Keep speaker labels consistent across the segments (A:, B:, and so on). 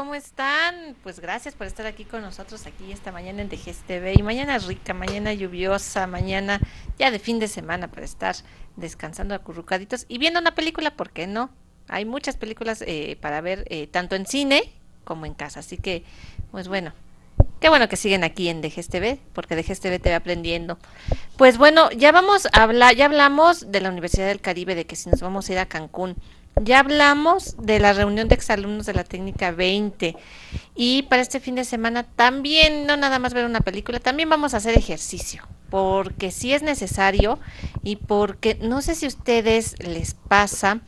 A: ¿cómo están? Pues gracias por estar aquí con nosotros aquí esta mañana en TV y mañana rica, mañana lluviosa, mañana ya de fin de semana para estar descansando acurrucaditos y viendo una película, ¿por qué no? Hay muchas películas eh, para ver eh, tanto en cine como en casa, así que pues bueno, Qué bueno que siguen aquí en TV, porque TV te va aprendiendo. Pues bueno, ya vamos a hablar, ya hablamos de la Universidad del Caribe, de que si nos vamos a ir a Cancún. Ya hablamos de la reunión de exalumnos de la técnica 20 y para este fin de semana también, no nada más ver una película, también vamos a hacer ejercicio, porque sí es necesario y porque no sé si a ustedes les pasa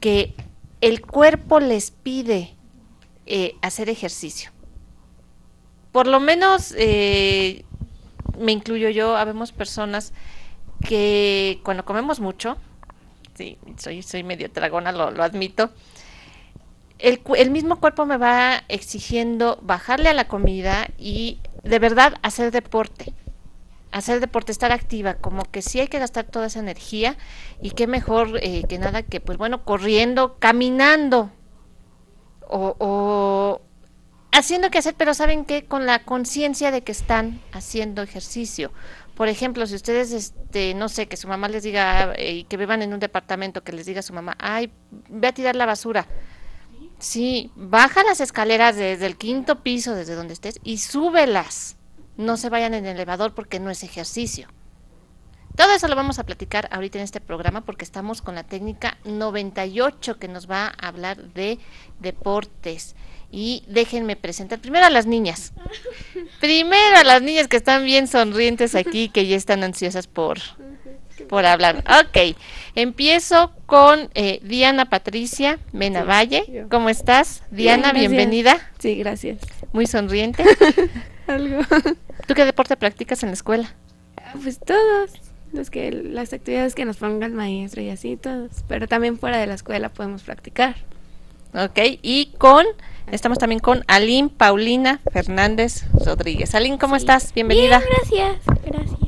A: que el cuerpo les pide eh, hacer ejercicio. Por lo menos eh, me incluyo yo, habemos personas que cuando comemos mucho, sí, soy, soy medio dragona, lo, lo admito. El, mismo cuerpo me va exigiendo bajarle a la comida y de verdad hacer deporte. Hacer deporte, estar activa, como que sí hay que gastar toda esa energía y qué mejor eh, que nada que, pues bueno, corriendo, caminando o, o haciendo que hacer, pero saben que con la conciencia de que están haciendo ejercicio. Por ejemplo, si ustedes, este, no sé, que su mamá les diga, eh, y que vivan en un departamento, que les diga a su mamá, ay, ve a tirar la basura. Sí, baja las escaleras desde el quinto piso, desde donde estés, y súbelas. No se vayan en el elevador porque no es ejercicio. Todo eso lo vamos a platicar ahorita en este programa porque estamos con la técnica 98 que nos va a hablar de deportes. Y déjenme presentar primero a las niñas. Primero a las niñas que están bien sonrientes aquí, que ya están ansiosas por, por hablar. Ok, empiezo con eh, Diana Patricia Menavalle. ¿Cómo estás? Diana, bienvenida.
B: Sí, gracias.
A: Muy sonriente.
B: Algo.
A: ¿Tú qué deporte practicas en la escuela?
B: Ah, pues todos. Los que, las actividades que nos ponga el maestro y así todos. Pero también fuera de la escuela podemos practicar.
A: Ok, y con Estamos también con Aline Paulina Fernández Rodríguez. Aline, ¿cómo estás? Bienvenida.
C: Bien, gracias, gracias.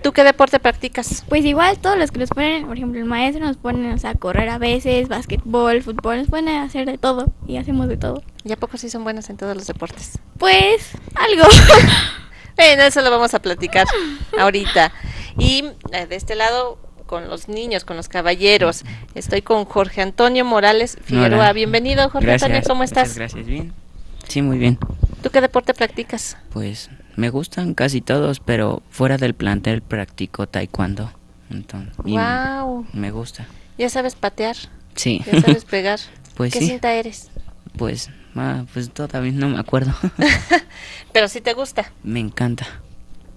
A: ¿Tú qué deporte practicas?
C: Pues igual todos los que nos ponen, por ejemplo, el maestro nos pone a correr a veces, básquetbol, fútbol, nos pone a hacer de todo y hacemos de todo.
A: ¿Y a poco sí son buenas en todos los deportes?
C: Pues algo.
A: bueno, eso lo vamos a platicar ahorita. Y eh, de este lado con los niños, con los caballeros. Estoy con Jorge Antonio Morales Figueroa. Bienvenido, Jorge Antonio, ¿cómo estás?
D: gracias, bien. Sí, muy bien.
A: ¿Tú qué deporte practicas?
D: Pues me gustan casi todos, pero fuera del plantel practico taekwondo. Entonces,
A: wow.
D: Me gusta.
A: ¿Ya sabes patear?
D: Sí.
A: ¿Ya sabes pegar?
D: pues
A: ¿Qué cinta eres?
D: Pues, ah, pues todavía no me acuerdo.
A: pero sí te gusta.
D: Me encanta.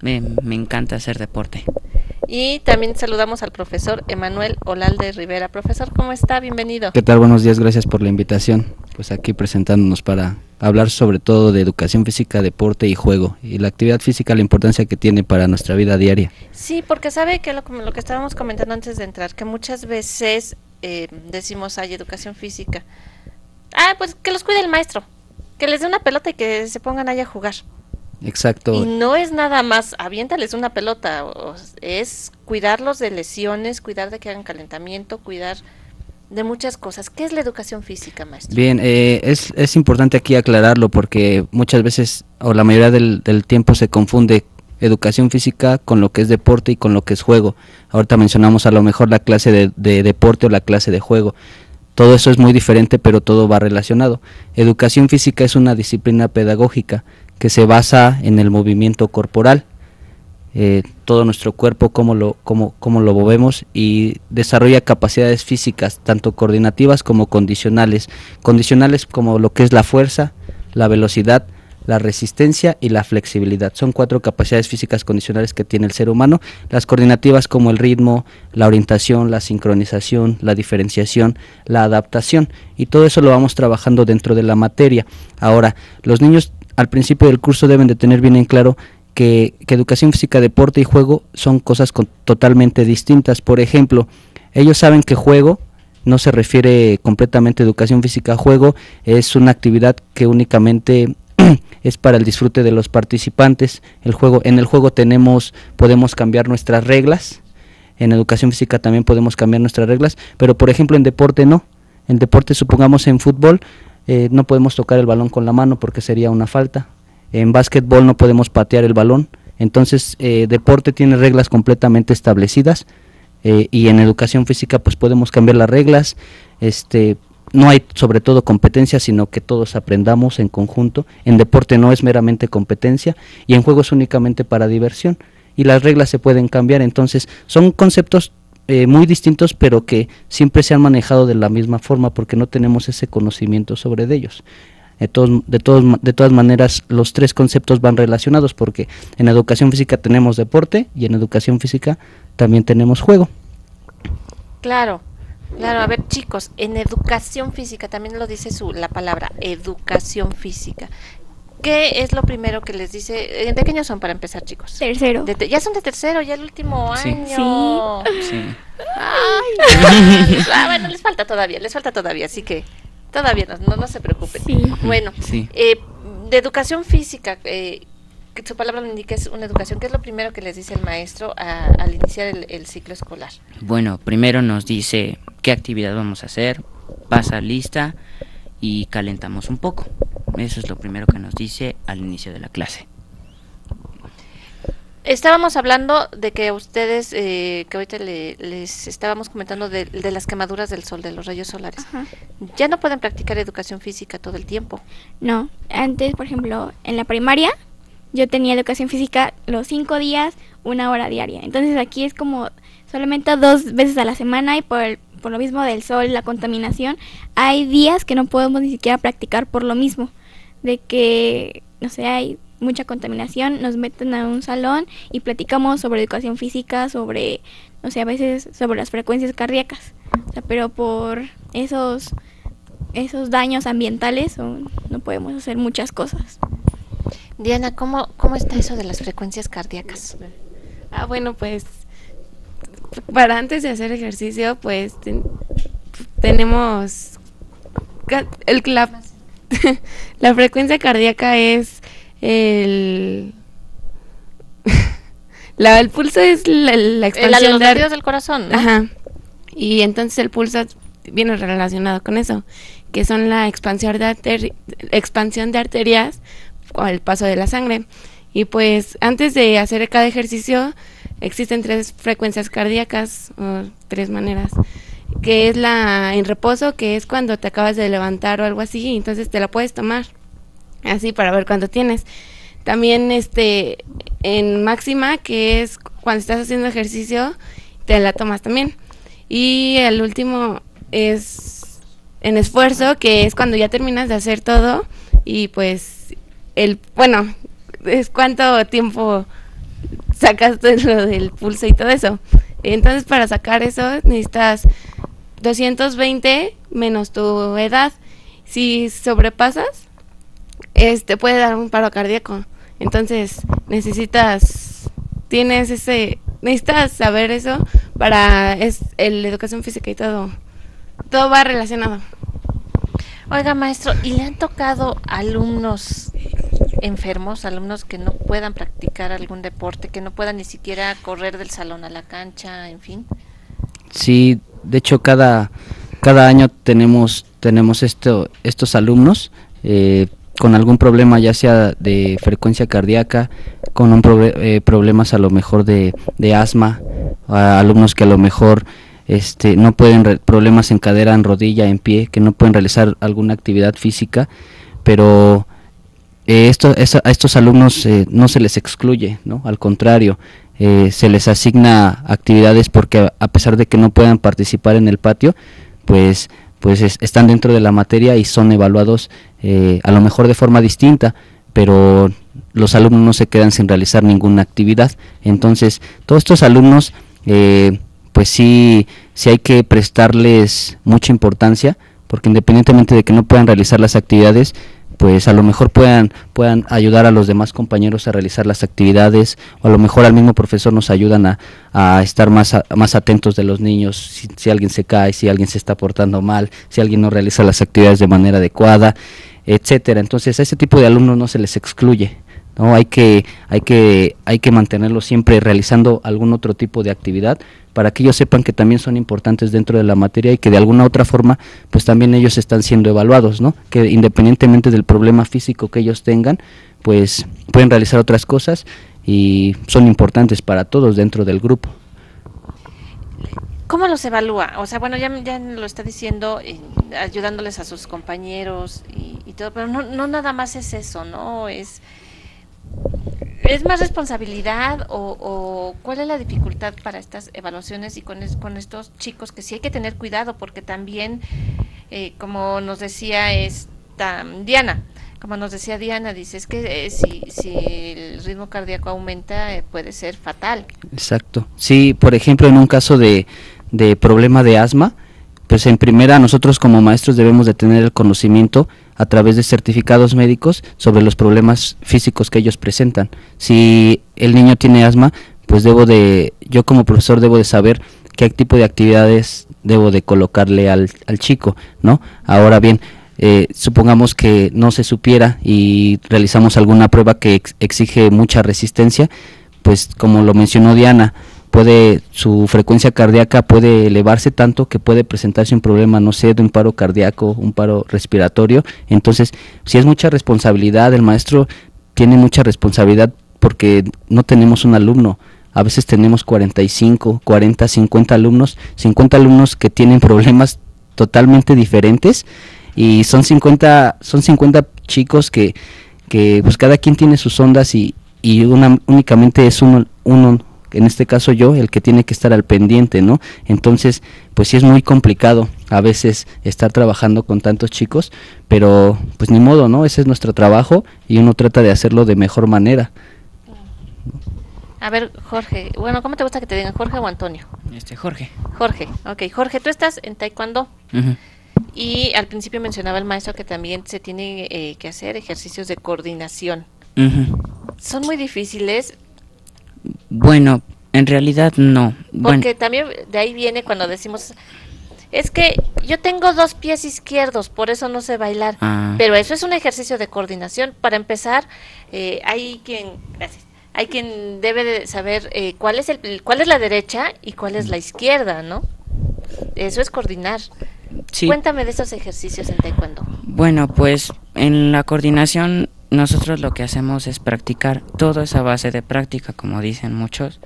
D: Me, me encanta hacer deporte.
A: Y también saludamos al profesor Emanuel Olalde Rivera. Profesor, ¿cómo está? Bienvenido.
E: ¿Qué tal? Buenos días, gracias por la invitación. Pues aquí presentándonos para hablar sobre todo de educación física, deporte y juego y la actividad física, la importancia que tiene para nuestra vida diaria.
A: Sí, porque sabe que lo, lo que estábamos comentando antes de entrar, que muchas veces eh, decimos, hay educación física. Ah, pues que los cuide el maestro, que les dé una pelota y que se pongan ahí a jugar.
E: Exacto.
A: Y no es nada más aviéntales una pelota, es cuidarlos de lesiones, cuidar de que hagan calentamiento, cuidar de muchas cosas. ¿Qué es la educación física, maestro?
E: Bien, eh, es, es importante aquí aclararlo porque muchas veces o la mayoría del, tiempo se confunde educación física con lo que es deporte y con lo que es juego. Ahorita mencionamos a lo mejor la clase de, de deporte o la clase de juego. Todo eso es muy diferente, pero todo va relacionado. Educación física es una disciplina pedagógica que se basa en el movimiento corporal, eh, todo nuestro cuerpo, cómo lo, cómo, cómo lo movemos y desarrolla capacidades físicas, tanto coordinativas como condicionales. Condicionales como lo que es la fuerza, la velocidad, la resistencia y la flexibilidad. Son cuatro capacidades físicas condicionales que tiene el ser humano. Las coordinativas como el ritmo, la orientación, la sincronización, la diferenciación, la adaptación. Y todo eso lo vamos trabajando dentro de la materia. Ahora, los niños al principio del curso deben de tener bien en claro que, educación física, deporte y juego son cosas totalmente distintas. Por ejemplo, ellos saben que juego no se refiere completamente a educación física. Juego es una actividad que únicamente es para el disfrute de los participantes. El juego, en el juego tenemos, podemos cambiar nuestras reglas. En educación física también podemos cambiar nuestras reglas, pero por ejemplo en deporte no. En deporte, supongamos en fútbol, eh, no podemos tocar el balón con la mano porque sería una falta. En básquetbol no podemos patear el balón. Entonces, eh, deporte tiene reglas completamente establecidas eh, y en educación física pues podemos cambiar las reglas. Este, no hay sobre todo competencia, sino que todos aprendamos en conjunto. En deporte no es meramente competencia y en juego es únicamente para diversión y las reglas se pueden cambiar. Entonces, son conceptos eh, muy distintos, pero que siempre se han manejado de la misma forma porque no tenemos ese conocimiento sobre ellos. De, todos, de, todos, de todas maneras, los tres conceptos van relacionados porque en educación física tenemos deporte y en educación física también tenemos juego.
A: Claro, claro. A ver, chicos, en educación física también lo dice su, la palabra educación física. ¿Qué es lo primero que les dice? ¿De qué año son para empezar, chicos?
C: Tercero.
A: De te- ya son de tercero, ya el último
D: Sí.
A: año.
D: Sí.
A: Ay, ah, bueno, les falta todavía, les falta todavía, así que todavía no, no, no se preocupen.
C: Sí.
A: Bueno,
D: Sí.
A: eh, de educación física, eh, que su palabra lo indica, es una educación. ¿Qué es lo primero que les dice el maestro a- al iniciar el, el ciclo escolar?
D: Bueno, primero nos dice qué actividad vamos a hacer, pasa lista y calentamos un poco. Eso es lo primero que nos dice al inicio de la clase.
A: Estábamos hablando de que ustedes, eh, que ahorita le- les estábamos comentando de, de las quemaduras del sol, de los rayos solares.
C: Ajá.
A: Ya no pueden practicar educación física todo el tiempo.
C: No, antes, por ejemplo, en la primaria yo tenía educación física los cinco días, una hora diaria. Entonces aquí es como solamente dos veces a la semana y por, el- por lo mismo del sol, la contaminación, hay días que no podemos ni siquiera practicar por lo mismo, de que, no sé, hay mucha contaminación, nos meten a un salón y platicamos sobre educación física, sobre, no sé, a veces sobre las frecuencias cardíacas. O sea, pero por esos esos daños ambientales o no podemos hacer muchas cosas.
A: Diana, ¿cómo, ¿cómo está eso de las frecuencias cardíacas?
B: Ah, bueno, pues para antes de hacer ejercicio, pues ten- tenemos el la, la frecuencia cardíaca es el la, el pulso es la, la
A: la de
B: expansión
A: los
B: de
A: latidos del corazón, ¿no?
B: Ajá. Y entonces el pulso viene relacionado con eso, que son la expansión de, arteri- expansión de arterias o el paso de la sangre. Y pues antes de hacer cada ejercicio existen tres frecuencias cardíacas o tres maneras, que es la en reposo, que es cuando te acabas de levantar o algo así, entonces te la puedes tomar así para ver cuánto tienes. También este en máxima, que es cuando estás haciendo ejercicio, te la tomas también. Y el último es en esfuerzo, que es cuando ya terminas de hacer todo y pues el bueno, es cuánto tiempo sacas todo lo del pulso y todo eso. Entonces, para sacar eso necesitas 220 menos tu edad. Si sobrepasas, este puede dar un paro cardíaco. Entonces, necesitas tienes ese necesitas saber eso para es el educación física y todo. Todo va relacionado.
A: Oiga, maestro, ¿y le han tocado alumnos enfermos, alumnos que no puedan practicar algún deporte, que no puedan ni siquiera correr del salón a la cancha, en fin?
E: Sí, de hecho cada, cada año tenemos, tenemos esto, estos alumnos eh, con algún problema ya sea de frecuencia cardíaca, con un eh, problemas a lo mejor de, de asma, alumnos que a lo mejor este, no pueden, re- problemas en cadera, en rodilla, en pie, que no pueden realizar alguna actividad física, pero eh, esto, a estos alumnos eh, no se les excluye, ¿no? Al contrario, eh, se les asigna actividades porque a, pesar de que no puedan participar en el patio, pues, pues es- están dentro de la materia y son evaluados eh, a lo mejor de forma distinta, pero los alumnos no se quedan sin realizar ninguna actividad. Entonces, todos estos alumnos, eh, pues sí, sí hay que prestarles mucha importancia, porque independientemente de que no puedan realizar las actividades, pues a lo mejor puedan, puedan ayudar a los demás compañeros a realizar las actividades, o a lo mejor al mismo profesor nos ayudan a, a estar más, a- más atentos de los niños, si, si alguien se cae, si alguien se está portando mal, si alguien no realiza las actividades de manera adecuada, etcétera. Entonces a ese tipo de alumnos no se les excluye, no hay que hay que hay que mantenerlos siempre realizando algún otro tipo de actividad para que ellos sepan que también son importantes dentro de la materia y que de alguna otra forma pues también ellos están siendo evaluados no que independientemente del problema físico que ellos tengan pues pueden realizar otras cosas y son importantes para todos dentro del grupo
A: ¿Cómo los evalúa? O sea, bueno, ya, ya lo está diciendo, eh, ayudándoles a sus compañeros y, y todo, pero no, no nada más es eso, ¿no? Es, es más responsabilidad o, cuál es la dificultad para estas evaluaciones y con, es- con estos chicos que sí hay que tener cuidado porque también, eh, como nos decía esta Diana, como nos decía Diana, dice, es que eh, si, si el ritmo cardíaco aumenta eh, puede ser fatal.
E: Exacto. Sí, por ejemplo, en un caso de, de problema de asma, pues en primera nosotros como maestros debemos de tener el conocimiento a través de certificados médicos sobre los problemas físicos que ellos presentan. Si el niño tiene asma, pues debo de, yo como profesor debo de saber qué tipo de actividades debo de colocarle al, al chico, ¿no? Ahora bien, eh, supongamos que no se supiera y realizamos alguna prueba que ex- exige mucha resistencia, pues como lo mencionó Diana, puede su frecuencia cardíaca puede elevarse tanto que puede presentarse un problema, no sé, de un paro cardíaco, un paro respiratorio. Entonces, si es mucha responsabilidad, el maestro tiene mucha responsabilidad porque no tenemos un alumno. A veces tenemos 45, 40, 50 alumnos, 50 alumnos que tienen problemas totalmente diferentes y son 50 son 50 chicos que que pues cada quien tiene sus ondas y, y una únicamente es uno uno en este caso yo el que tiene que estar al pendiente no entonces pues sí es muy complicado a veces estar trabajando con tantos chicos pero pues ni modo no ese es nuestro trabajo y uno trata de hacerlo de mejor manera
A: A ver, Jorge, bueno, ¿cómo te gusta que te digan Jorge o Antonio?
D: Este, Jorge.
A: Jorge, ok, Jorge, tú estás en Taekwondo y al principio mencionaba el maestro que también se tiene eh, que hacer ejercicios de coordinación. Son muy difíciles
D: Bueno, en realidad no. Bueno,
A: porque también de ahí viene cuando decimos, es que yo tengo dos pies izquierdos, por eso no sé bailar.
D: Ah.
A: Pero eso es un ejercicio de coordinación. Para empezar, eh, hay quien, gracias, hay quien debe de saber eh, cuál es el, cuál es la derecha y cuál es la izquierda, ¿no? Eso es coordinar.
D: sí.
A: Cuéntame de esos ejercicios en taekwondo.
D: Bueno, pues en la coordinación nosotros lo que hacemos es practicar toda esa base de práctica, como dicen muchos,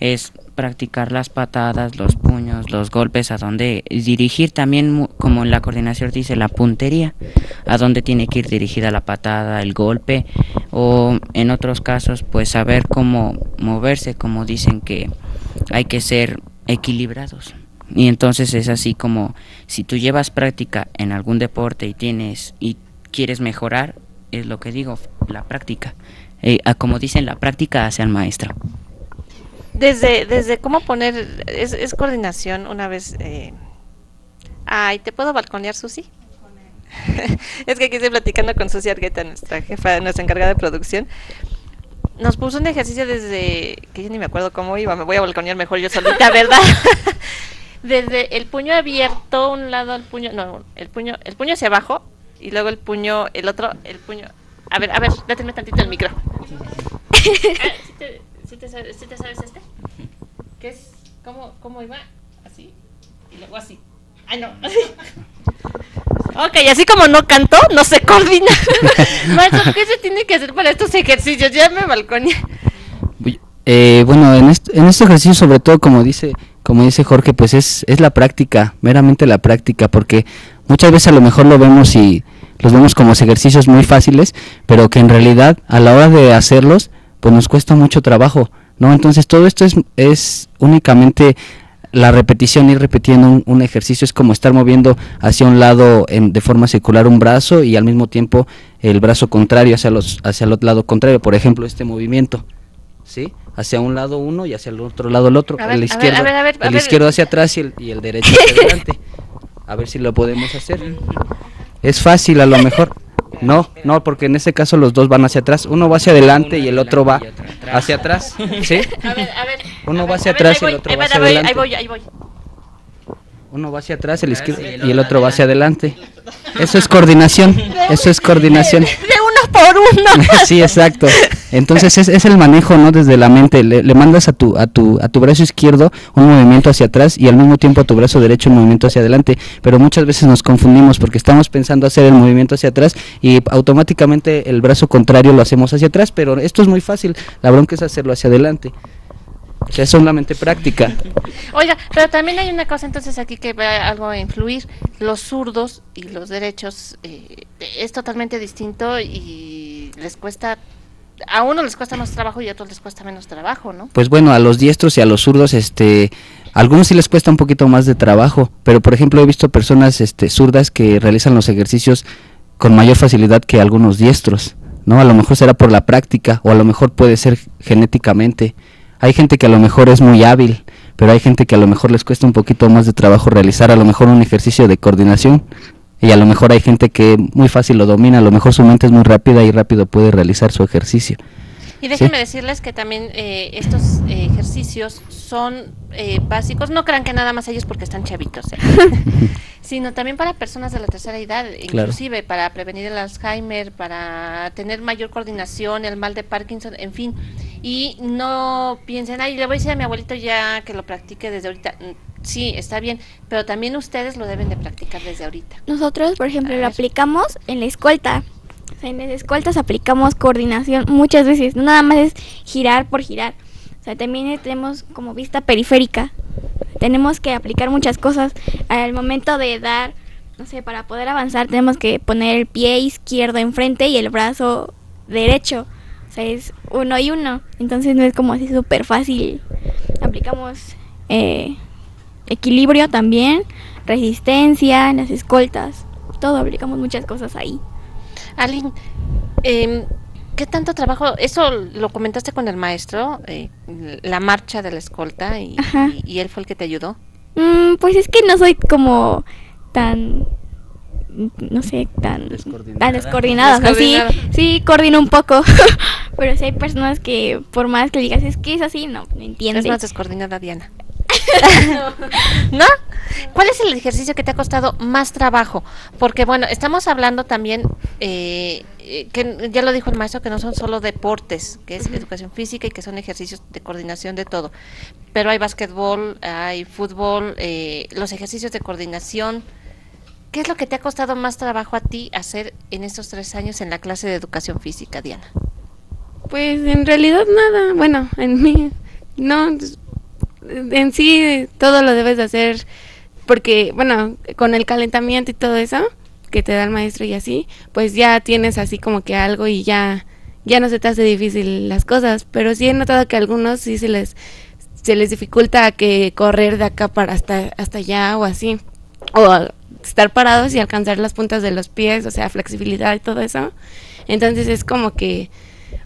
D: es practicar las patadas, los puños, los golpes, a donde dirigir también, como en la coordinación dice, la puntería, a dónde tiene que ir dirigida la patada, el golpe, o en otros casos, pues saber cómo moverse, como dicen que hay que ser equilibrados. Y entonces es así como si tú llevas práctica en algún deporte y tienes y quieres mejorar, es lo que digo, la práctica. Eh, como dicen, la práctica hace al maestro.
A: Desde, desde cómo poner, es, es coordinación una vez... Eh... Ay, ¿te puedo balconear, Susi? es que aquí estoy platicando con Susi Argueta, nuestra jefa, nuestra encargada de producción. Nos puso un ejercicio desde, que yo ni me acuerdo cómo iba, me voy a balconear mejor yo solita, ¿verdad? desde el puño abierto, un lado el puño, no, el puño, el puño hacia abajo y luego el puño, el otro, el puño. A ver, a ver, détenme tantito el micro. Ah, ¿sí, te, sí te sabes, sí te sabes este? ¿Qué es? ¿Cómo, ¿Cómo iba? Así y luego así. Ay, no, así. Ok, así como no cantó, no se coordina. Maestro, ¿qué se tiene que hacer para estos ejercicios? Ya me balconé.
E: Eh, bueno, en este, en este ejercicio sobre todo como dice como dice Jorge, pues es, es la práctica, meramente la práctica, porque muchas veces a lo mejor lo vemos y los vemos como ejercicios muy fáciles, pero que en realidad a la hora de hacerlos, pues nos cuesta mucho trabajo, ¿no? Entonces todo esto es, es únicamente la repetición, ir repitiendo un, un ejercicio es como estar moviendo hacia un lado en, de forma circular un brazo y al mismo tiempo el brazo contrario hacia, los, hacia el otro lado contrario, por ejemplo este movimiento. ¿sí? Hacia un lado uno y hacia el otro lado el otro.
A: A
E: el
A: a
E: izquierdo,
A: ver, a ver, a ver, a
E: el
A: ver.
E: izquierdo hacia atrás y el, y el derecho hacia adelante. A ver si lo podemos hacer. Es fácil a lo mejor. No, no, porque en este caso los dos van hacia atrás. Uno va hacia adelante y el otro va hacia atrás. ¿Sí?
A: A ver, a ver.
E: Uno va hacia atrás y el otro va hacia adelante.
A: Ahí voy, ahí voy.
E: Uno va hacia atrás, el izquierdo
D: y el otro
E: va hacia adelante. Eso es coordinación. Eso es coordinación.
A: De uno por uno.
E: Sí, exacto. Entonces es, es el manejo, ¿no? Desde la mente, le, mandas a tu, a, tu, a tu brazo izquierdo un movimiento hacia atrás y al mismo tiempo a tu brazo derecho un movimiento hacia adelante, pero muchas veces nos confundimos porque estamos pensando hacer el movimiento hacia atrás y automáticamente el brazo contrario lo hacemos hacia atrás, pero esto es muy fácil, la bronca es hacerlo hacia adelante. O sea, es solamente práctica.
A: Oiga, pero también hay una cosa entonces aquí que va algo a influir. Los zurdos y los derechos eh, es totalmente distinto y les cuesta, a uno les cuesta más trabajo y a otros les cuesta menos trabajo, ¿no?
E: Pues bueno, a los diestros y a los zurdos, este, a algunos sí les cuesta un poquito más de trabajo, pero por ejemplo he visto personas este, zurdas que realizan los ejercicios con mayor facilidad que algunos diestros, ¿no? A lo mejor será por la práctica o a lo mejor puede ser genéticamente. Hay gente que a lo mejor es muy hábil, pero hay gente que a lo mejor les cuesta un poquito más de trabajo realizar a lo mejor un ejercicio de coordinación y a lo mejor hay gente que muy fácil lo domina, a lo mejor su mente es muy rápida y rápido puede realizar su ejercicio.
A: Y déjenme decirles que también eh, estos eh, ejercicios son eh, básicos, no crean que nada más ellos porque están chavitos, ¿eh? sino también para personas de la tercera edad, inclusive para prevenir el Alzheimer, para tener mayor coordinación, el mal de Parkinson, en fin. Y no piensen, ay, le voy a decir a mi abuelito ya que lo practique desde ahorita. Mm, Sí, está bien, pero también ustedes lo deben de practicar desde ahorita.
C: Nosotros, por ejemplo, lo aplicamos en la escolta. En las escoltas aplicamos coordinación muchas veces. No nada más es girar por girar. O sea, también tenemos como vista periférica. Tenemos que aplicar muchas cosas. Al momento de dar, no sé, para poder avanzar tenemos que poner el pie izquierdo enfrente y el brazo derecho. O sea, es uno y uno. Entonces no es como así súper fácil. Aplicamos eh, equilibrio también, resistencia en las escoltas. Todo, aplicamos muchas cosas ahí.
A: Aline, em, ¿qué tanto trabajo? Eso lo comentaste con el maestro, eh, la marcha de la escolta, y, y- y él fue el que te ayudó.
C: Mm, pues es que no soy como tan no sé, tan
E: Descoordinada.
C: tan descoordinada. o sea, sí, sí coordino un poco, pero sí hay personas que por más que digas es que es así, no, no entiende.
A: Es más descoordinada Diana. ¿No? ¿Cuál es el ejercicio que te ha costado más trabajo? Porque bueno, estamos hablando también, eh, eh, que ya lo dijo el maestro, que no son solo deportes, que es educación física y que son ejercicios de coordinación de todo. Pero hay básquetbol, hay fútbol, eh, los ejercicios de coordinación. ¿Qué es lo que te ha costado más trabajo a ti hacer en estos tres años en la clase de educación física, Diana?
B: Pues en realidad nada, bueno, en mí, no, en sí todo lo debes de hacer porque, bueno, con el calentamiento y todo eso que te da el maestro y así, pues ya tienes así como que algo y ya, ya no se te hace difícil las cosas, pero sí he notado que a algunos sí se les, se les dificulta que correr de acá para hasta, hasta allá o así, o estar parados y alcanzar las puntas de los pies, o sea, flexibilidad y todo eso. Entonces es como que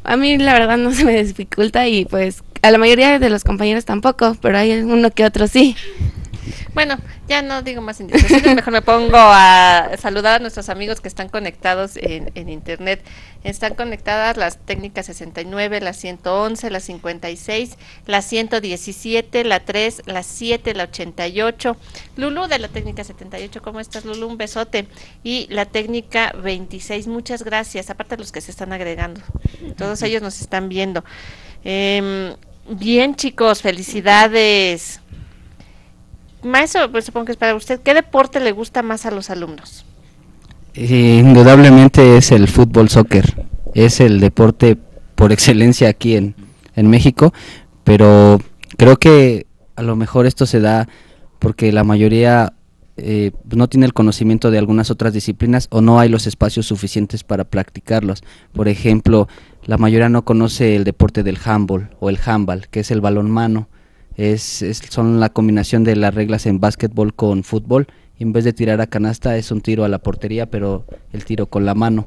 B: a mí la verdad no se me dificulta y pues a la mayoría de los compañeros tampoco, pero hay uno que otro sí.
A: Bueno, ya no digo más indiscreciones, mejor me pongo a saludar a nuestros amigos que están conectados en, en internet. Están conectadas las técnicas 69, la 111, la 56, la 117, la 3, la 7, la 88. Lulu de la técnica 78, ¿cómo estás Lulu? Un besote. Y la técnica 26, muchas gracias, aparte de los que se están agregando. Todos ellos nos están viendo. Em, bien chicos, felicidades. Maestro, pues supongo que es para usted. ¿Qué deporte le gusta más a los alumnos?
E: Eh, indudablemente es el fútbol soccer. Es el deporte por excelencia aquí en, en México, pero creo que a lo mejor esto se da porque la mayoría eh, no tiene el conocimiento de algunas otras disciplinas o no hay los espacios suficientes para practicarlos. Por ejemplo, la mayoría no conoce el deporte del handball o el handball, que es el balón mano. Es, es- son la combinación de las reglas en básquetbol con fútbol. En vez de tirar a canasta es un tiro a la portería, pero el tiro con la mano.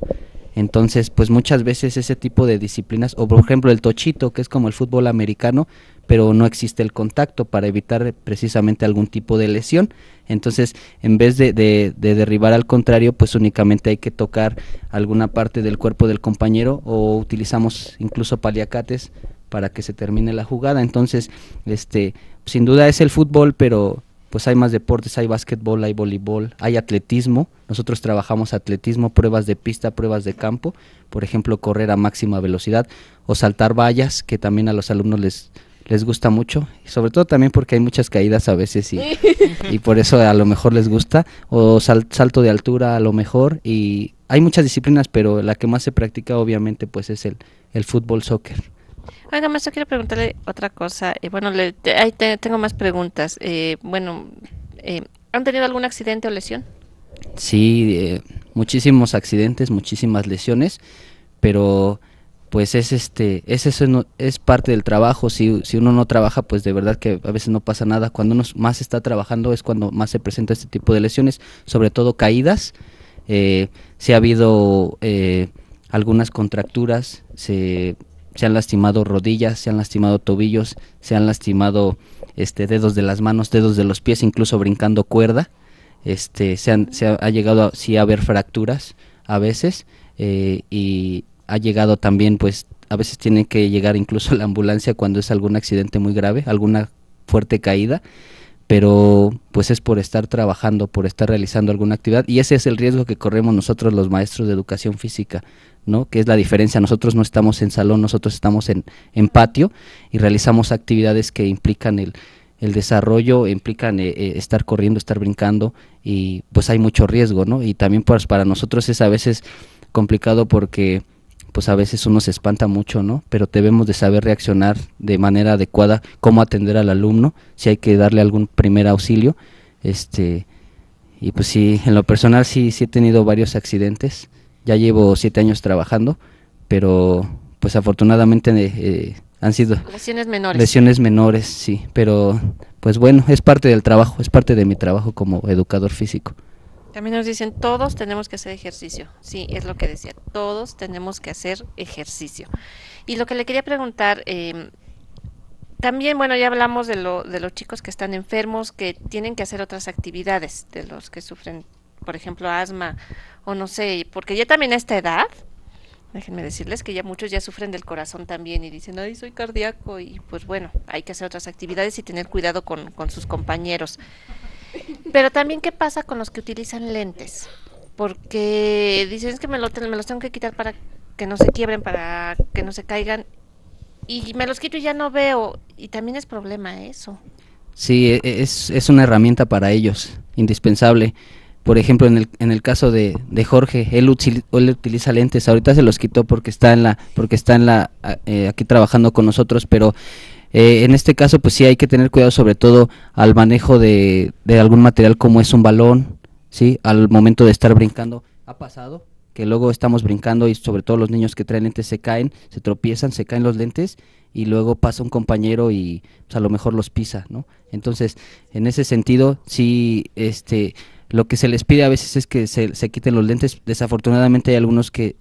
E: Entonces, pues muchas veces ese tipo de disciplinas, o por ejemplo el tochito, que es como el fútbol americano, pero no existe el contacto para evitar precisamente algún tipo de lesión. Entonces, en vez de, de- de derribar al contrario, pues únicamente hay que tocar alguna parte del cuerpo del compañero o utilizamos incluso paliacates para que se termine la jugada. Entonces, este, sin duda es el fútbol, pero pues hay más deportes, hay básquetbol, hay voleibol, hay atletismo. Nosotros trabajamos atletismo, pruebas de pista, pruebas de campo, por ejemplo, correr a máxima velocidad o saltar vallas, que también a los alumnos les, les gusta mucho, sobre todo también porque hay muchas caídas a veces y, y por eso a lo mejor les gusta, o sal- salto de altura a lo mejor, y hay muchas disciplinas, pero la que más se practica obviamente pues es el, el fútbol, soccer.
A: Oiga, maestro, quiero preguntarle otra cosa. Eh, bueno, le, te- ahí te- tengo más preguntas. Eh, bueno, eh, ¿han tenido algún accidente o lesión?
E: Sí, eh, muchísimos accidentes, muchísimas lesiones, pero pues es este, es eso no- es parte del trabajo. Si, si uno no trabaja, pues de verdad que a veces no pasa nada. Cuando uno más está trabajando es cuando más se presenta este tipo de lesiones, sobre todo caídas. Eh, si ha habido eh, algunas contracturas, se, se han lastimado rodillas, se han lastimado tobillos, se han lastimado este dedos de las manos, dedos de los pies, incluso brincando cuerda. Este se, han- se ha, llegado a, sí a haber fracturas a veces eh, y ha llegado también pues a veces tiene que llegar incluso la ambulancia cuando es algún accidente muy grave alguna fuerte caída pero pues es por estar trabajando por estar realizando alguna actividad y ese es el riesgo que corremos nosotros los maestros de educación física no que es la diferencia nosotros no estamos en salón nosotros estamos en, en patio y realizamos actividades que implican el el desarrollo implican eh, eh, estar corriendo, estar brincando y pues hay mucho riesgo, ¿no? Y también pues para nosotros es a veces complicado porque pues a veces uno se espanta mucho, ¿no? Pero debemos de saber reaccionar de manera adecuada, cómo atender al alumno, si hay que darle algún primer auxilio, este y pues sí, en lo personal sí, sí he tenido varios accidentes, ya llevo siete años trabajando, pero pues afortunadamente eh, han sido
A: Lesiones menores.
E: Lesiones menores, sí, pero pues bueno, es parte del trabajo, es parte de mi trabajo como educador físico.
A: También nos dicen, todos tenemos que hacer ejercicio. Sí, es lo que decía, todos tenemos que hacer ejercicio. Y lo que le quería preguntar, eh, también, bueno, ya hablamos de, lo, de los chicos que están enfermos, que tienen que hacer otras actividades, de los que sufren, por ejemplo, asma, o no sé, porque ya también a esta edad, déjenme decirles que ya muchos ya sufren del corazón también y dicen, ay, soy cardíaco, y pues bueno, hay que hacer otras actividades y tener cuidado con, con sus compañeros. Pero también, ¿qué pasa con los que utilizan lentes? Porque dicen es que me, lo, los tengo que quitar para que no se quiebren, para que no se caigan. Y me los quito y ya no veo. Y también es problema eso.
E: Sí, e- e- es, es una herramienta para ellos, indispensable. Por ejemplo, en el, en el caso de, de Jorge, él, util- él utiliza lentes, ahorita se los quitó porque está en la, porque está en la, eh, aquí trabajando con nosotros, pero eh, en este caso pues sí hay que tener cuidado sobre todo al manejo de, de algún material como es un balón, sí, al momento de estar brincando. Ha pasado que luego estamos brincando y sobre todo los niños que traen lentes se caen, se tropiezan, se caen los lentes y luego pasa un compañero y pues, a lo mejor los pisa, ¿no? Entonces, en ese sentido, sí, este, lo que se les pide a veces es que se, se quiten los lentes. Desafortunadamente hay algunos que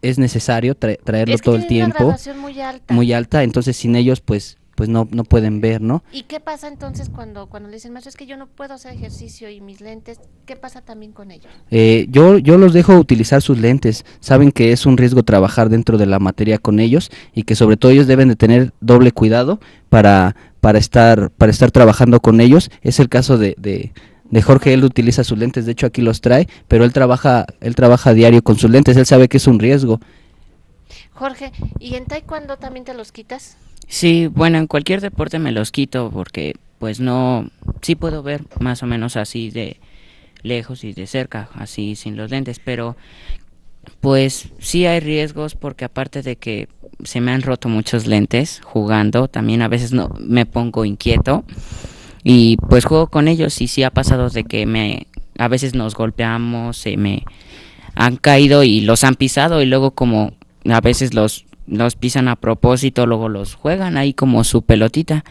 E: es necesario trae- traerlo
A: es que
E: todo el
A: una
E: tiempo,
A: graduación muy alta.
E: muy alta, entonces sin ellos pues pues no, no pueden ver, ¿no?
A: ¿Y qué pasa entonces cuando, cuando le dicen, maestro, es que yo no puedo hacer ejercicio y mis lentes? ¿Qué pasa también con ellos?
E: Eh, yo, yo los dejo utilizar sus lentes. Saben que es un riesgo trabajar dentro de la materia con ellos y que sobre todo ellos deben de tener doble cuidado para, para, estar, para estar trabajando con ellos. Es el caso de, de, de Jorge, él utiliza sus lentes, de hecho aquí los trae, pero él trabaja, él trabaja a diario con sus lentes, él sabe que es un riesgo.
A: Jorge, ¿y en taekwondo también te los quitas?
D: Sí, bueno, en cualquier deporte me los quito porque pues no, sí puedo ver más o menos así de lejos y de cerca, así sin los lentes, pero pues sí hay riesgos porque aparte de que se me han roto muchos lentes jugando, también a veces no me pongo inquieto y pues juego con ellos y sí ha pasado de que me a veces nos golpeamos, se me han caído y los han pisado y luego como a veces los los pisan a propósito, luego los juegan ahí como su pelotita,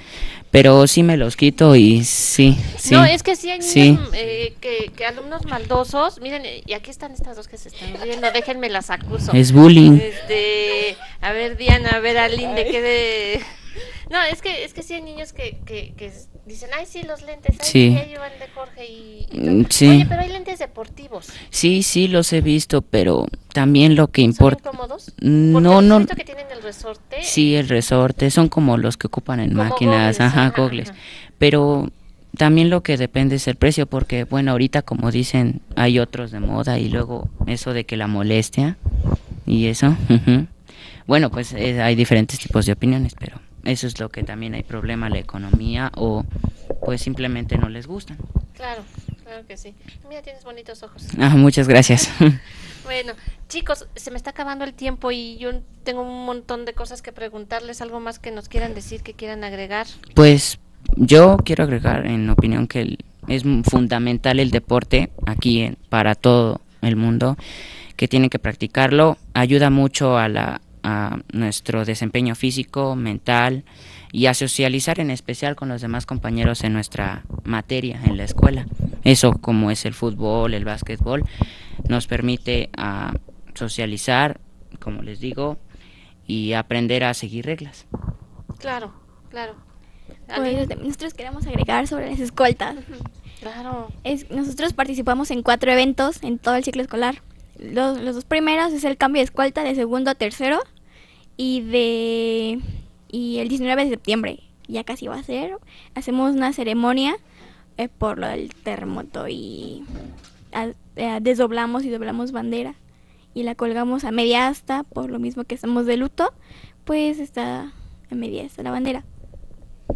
D: pero sí me los quito y sí, sí.
A: No, es que sí hay niños eh, que, que alumnos maldosos, miren, y aquí están estas dos que se están riendo, déjenme las acuso.
D: Es bullying.
A: Este, a ver Diana, a ver Aline, de qué de... No, es que, es que sí hay niños que, que, que dicen, ay sí, los lentes, ay sí, de Jorge y... y
D: Mm,
A: todo".
D: sí.
A: Oye, pero hay lentes deportivos,
D: Sí, sí los he visto, pero también lo que
A: ¿son
D: importa
A: incómodos?
D: No,
A: Porque
D: no.
A: que tienen el resorte.
D: Sí, el resorte son como los que ocupan en
A: Como
D: máquinas,
A: gogles,
D: ajá,
A: ajá,
D: gogles.
A: ajá.
D: Pero también lo que depende es el precio, porque bueno, ahorita como dicen, hay otros de moda y luego eso de que la molestia y eso. bueno, pues eh, hay diferentes tipos de opiniones, pero eso es lo que también hay problema, la economía o pues simplemente no les gustan.
A: Claro, claro que sí. Mira, tienes bonitos ojos.
D: Ah, muchas gracias.
A: Bueno, chicos, se me está acabando el tiempo y yo tengo un montón de cosas que preguntarles, algo más que nos quieran decir, que quieran agregar.
D: Pues yo quiero agregar en opinión que el- es fundamental el deporte aquí en- para todo el mundo, que tienen que practicarlo, ayuda mucho a, la, a nuestro desempeño físico, mental y a socializar en especial con los demás compañeros en nuestra materia en la escuela. Eso como es el fútbol, el básquetbol, nos permite a socializar, como les digo, y aprender a seguir reglas.
A: Claro, claro.
C: Pues, nosotros queremos agregar sobre las escoltas.
A: claro.
C: Es, nosotros participamos en cuatro eventos en todo el ciclo escolar. Los, los dos primeros es el cambio de escolta de segundo a tercero y de y el 19 de septiembre ya casi va a ser. Hacemos una ceremonia eh, por lo del terremoto y eh, desdoblamos y doblamos bandera y la colgamos a media asta por lo mismo que estamos de luto, pues está a media asta la bandera.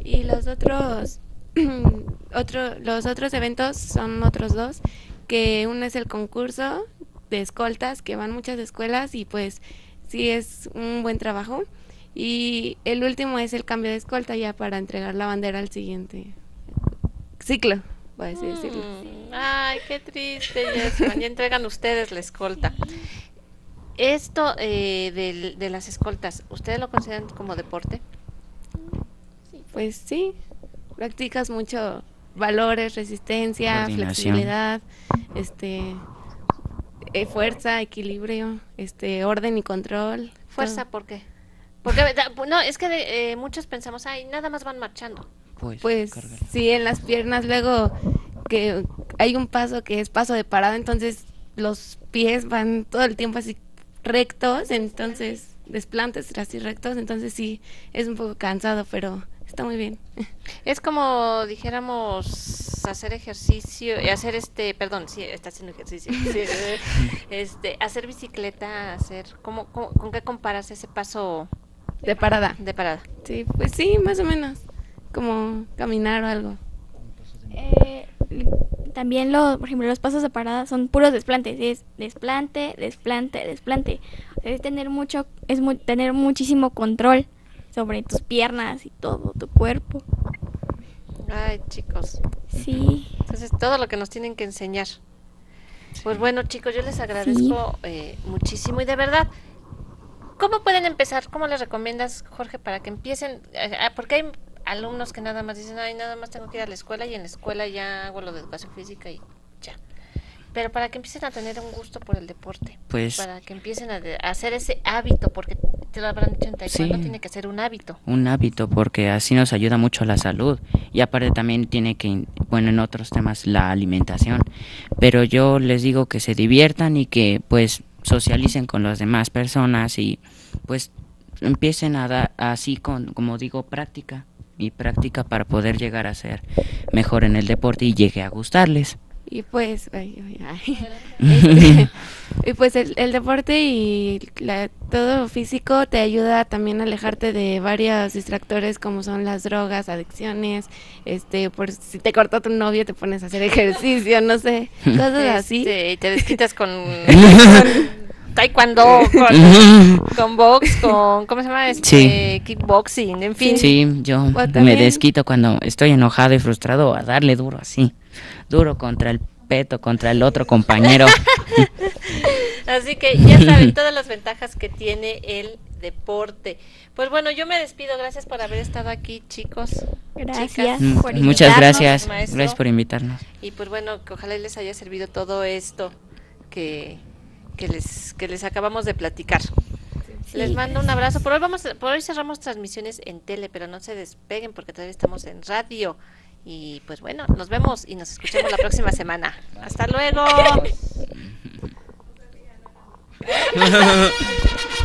B: Y los otros, otro, los otros eventos son otros dos, que uno es el concurso de escoltas, que van muchas escuelas y pues sí es un buen trabajo. Y el último es el cambio de escolta ya para entregar la bandera al siguiente ciclo, por así decirlo.
A: Mm, Ay, qué triste. Ya entregan ustedes la escolta. Esto eh, del- de las escoltas, ¿ustedes lo consideran como deporte?
B: Pues sí, practicas mucho valores, resistencia, flexibilidad, este eh, fuerza, equilibrio, este orden y control.
A: Fuerza,
B: todo.
A: ¿por qué? Porque da- no, es que de- eh, muchos pensamos, ay, nada más van marchando.
B: Pues
D: cárgala.
B: sí, en las piernas luego que hay un paso que es paso de parada, entonces los pies van todo el tiempo así rectos, entonces desplantes así rectos, entonces sí, es un poco cansado, pero está muy bien.
A: Es como dijéramos hacer ejercicio, eh, hacer este, perdón, sí, está haciendo ejercicio, sí, este, hacer bicicleta, hacer, ¿cómo, cómo- con qué comparas ese paso
B: De parada.
A: de parada?
B: Sí, pues sí, más o menos, como caminar o algo.
C: Eh, también los, por ejemplo, los pasos de parada son puros desplantes, es desplante, desplante, desplante. Es tener mucho, es mu- tener muchísimo control sobre tus piernas y todo tu cuerpo.
A: Ay, chicos,
C: Sí.
A: entonces todo lo que nos tienen que enseñar. Pues bueno, chicos, yo les agradezco eh, muchísimo y de verdad, ¿cómo pueden empezar? ¿Cómo les recomiendas, Jorge, para que empiecen? Eh, ah, porque hay alumnos que nada más dicen, ay, nada más tengo que ir a la escuela y en la escuela ya hago lo de educación física y ya. Pero para que empiecen a tener un gusto por el deporte,
D: Pues
A: para que empiecen a, de- a hacer ese hábito, porque te lo habrán dicho en taekwondo,
D: Sí.
A: tiene que ser un hábito.
D: un hábito porque así nos ayuda mucho a la salud y aparte también tiene que bueno en otros temas la alimentación pero yo les digo que se diviertan y que pues socialicen con las demás personas y pues empiecen a dar así con como digo práctica y práctica para poder llegar a ser mejor en el deporte y llegue a gustarles
B: Y pues, ay, ay, ay. Este, y pues el, el deporte y la- todo físico te ayuda también a alejarte de varios distractores como son las drogas, adicciones, este, por si te cortó tu novio te pones a hacer ejercicio, no sé, cosas así.
A: Este, y te desquitas con, con taekwondo, con, con box, con, ¿cómo se llama? Este,
D: Sí.
A: Kickboxing, en fin.
D: Sí, yo
B: O
D: me
B: también-
D: desquito cuando estoy enojado y frustrado a darle duro así, duro contra el peto, contra el otro compañero.
A: Así que ya saben todas las ventajas que tiene el deporte. Pues bueno, yo me despido. Gracias por haber estado aquí, chicos.
C: Gracias
A: chicas.
C: Por
D: Muchas gracias,
A: maestro.
D: gracias por invitarnos.
A: Y pues bueno, que ojalá les haya servido todo esto que, que les que les acabamos de platicar. Les mando un abrazo. Por hoy vamos, por hoy cerramos transmisiones en tele, pero no se despeguen porque todavía estamos en radio. Y pues bueno, nos vemos y nos escuchamos la próxima semana. Hasta luego.